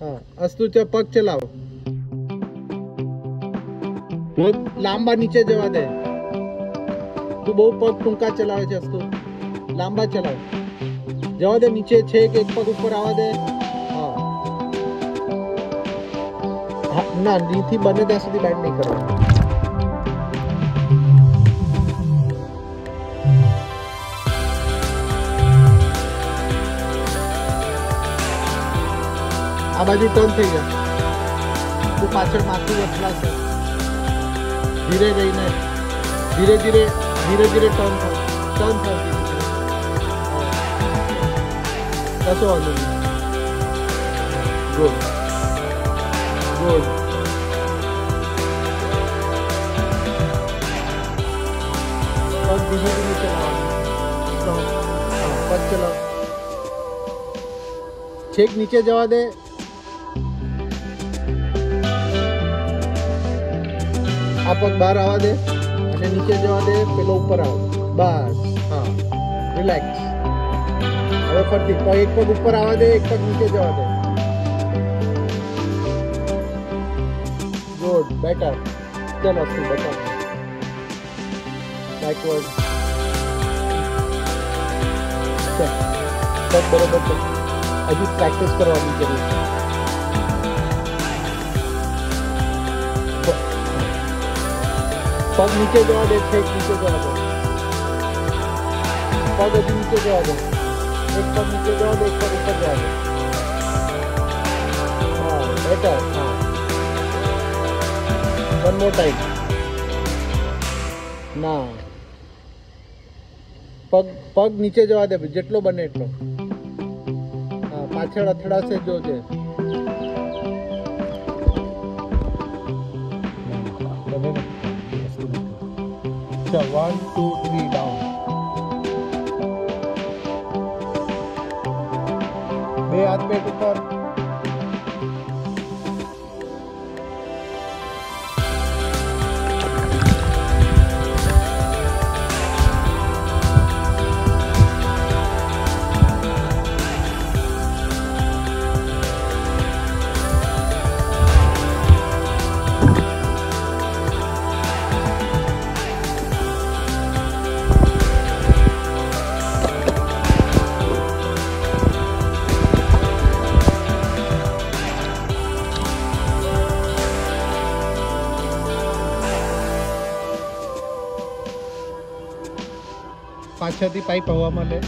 હા અસ્તુચા પગ ચલાવો બહુ લાંબા નીચે જવા દે તું બહુ પગ ટૂંકા ચલાવે છે અસ્તુ લાંબા ચલાવ જવા દે નીચે છે કે એક પગ ઉપર આવવા દે હા હા, ના નીથી બને ત્યાં સુધી બેન્ડ નહીં કરવાનું આ બાજુ ટર્ન થઈ જાય તું પાછળ માથું વસલાશે ધીરે રહીને ધીરે ધીરે ધીરે ધીરે ટર્ન થાવ ટર્ન થાવ ધીરે ધીરે હા. કશો વાંધો નહીં ગુડ ગુડ પગ ધીમે ધીમે ચલાવવાનું તો, હા, પગ ચલાવ છેક નીચે જવા દે આ પગ બહાર આવવા દે અને નીચે જવા દે પેલો ઉપર આવ બસ હા રિલેક્સ હવે ફરતી પગ એક પગ ઉપર આવવા દે એક પગ નીચે જવા દે ગુડ બેટર ચલો અસ્તુ બેટર બેકવર્ડ પગ બરોબર છે હજુ પ્રેક્ટિસ કરવાની જરૂર છે પગ નીચે જવા દે છેક નીચે જવા દે પગ હજી નીચે જવા દે એક પગ નીચે જવા દે એક પગ ઉપર જવા દે હા બેટર હા વન મોર ટાઈમ ના પગ પગ નીચે જવા દે જેટલો બને એટલો હા પાછળ અથડાશે જોજે अच्छा वन टू थ्री डाउन बे हाथ पेट ऊपर ઉપર પાછળથી પાઇપ હવામાં લે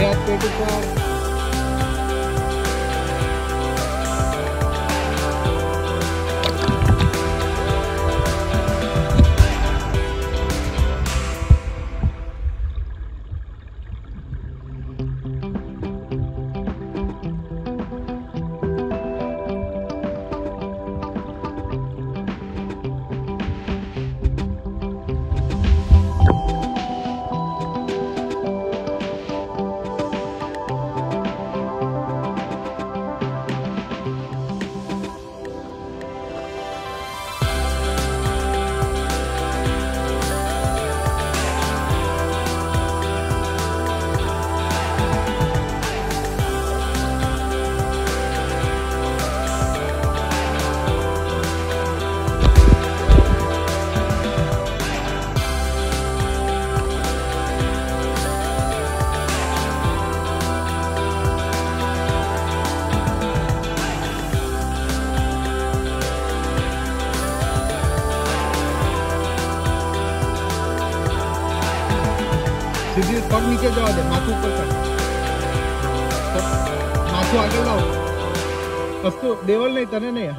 Yeah, 24 सीधे पग नीचे जाओ दे माथो ऊपर आगे लाओ। વસ્તુ દેવલ નહીં તને નહીં